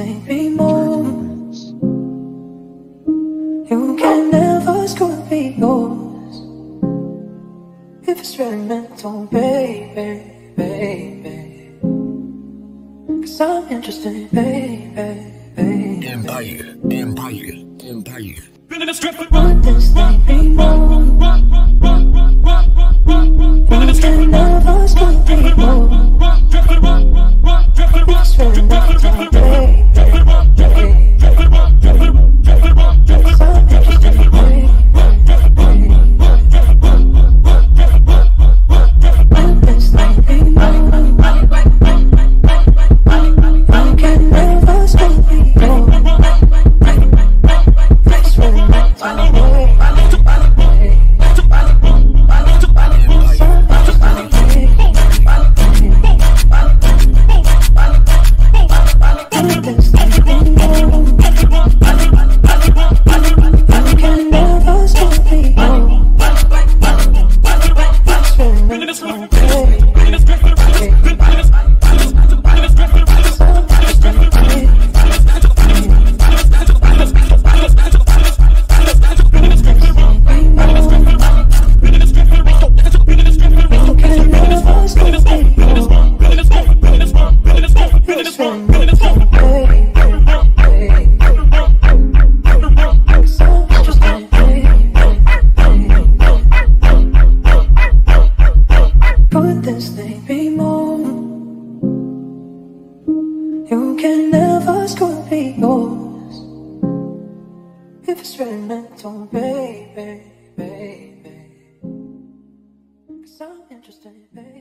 thing be moves. You can never screw be yours. If it's really meant to, baby, baby. Cause I'm interested, baby, baby. Empire, Empire, Empire. Would this thing be moves? experimental, baby, baby. Cause I'm interested, baby.